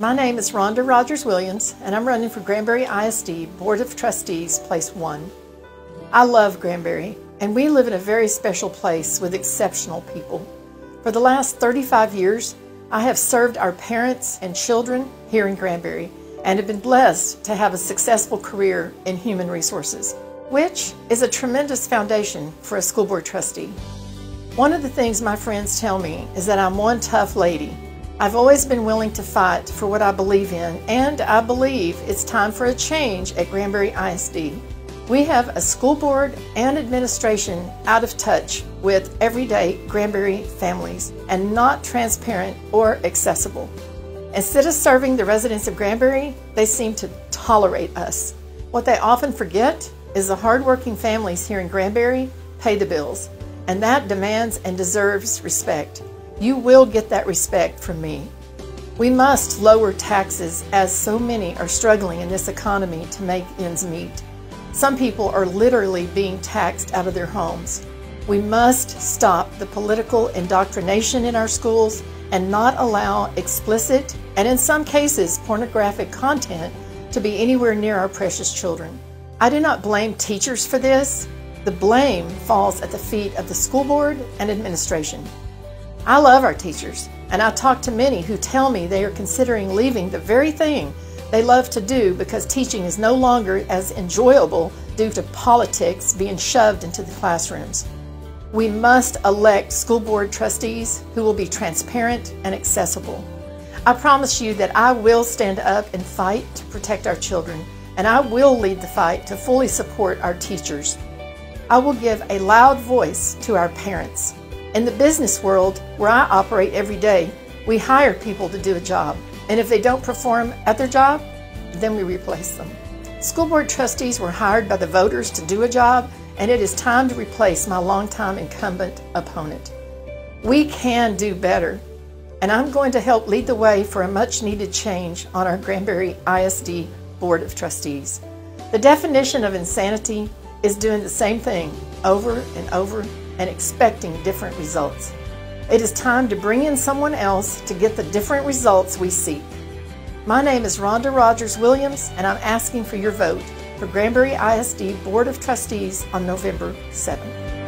My name is Rhonda Rogers Williams, and I'm running for Granbury ISD Board of Trustees, Place 1. I love Granbury, and we live in a very special place with exceptional people. For the last 35 years, I have served our parents and children here in Granbury and have been blessed to have a successful career in human resources, which is a tremendous foundation for a school board trustee. One of the things my friends tell me is that I'm one tough lady I've always been willing to fight for what I believe in, and I believe it's time for a change at Granbury ISD. We have a school board and administration out of touch with everyday Granbury families and not transparent or accessible. Instead of serving the residents of Granbury, they seem to tolerate us. What they often forget is the hardworking families here in Granbury pay the bills, and that demands and deserves respect. You will get that respect from me. We must lower taxes as so many are struggling in this economy to make ends meet. Some people are literally being taxed out of their homes. We must stop the political indoctrination in our schools and not allow explicit and in some cases pornographic content to be anywhere near our precious children. I do not blame teachers for this. The blame falls at the feet of the school board and administration. I love our teachers, and I talk to many who tell me they are considering leaving the very thing they love to do because teaching is no longer as enjoyable due to politics being shoved into the classrooms. We must elect school board trustees who will be transparent and accessible. I promise you that I will stand up and fight to protect our children, and I will lead the fight to fully support our teachers. I will give a loud voice to our parents. In the business world, where I operate every day, we hire people to do a job. And if they don't perform at their job, then we replace them. School board trustees were hired by the voters to do a job, and it is time to replace my longtime incumbent opponent. We can do better, and I'm going to help lead the way for a much needed change on our Granbury ISD Board of Trustees. The definition of insanity is doing the same thing over and over and expecting different results. It is time to bring in someone else to get the different results we seek. My name is Rhonda Rogers Williams, and I'm asking for your vote for Granbury ISD Board of Trustees on November 7th.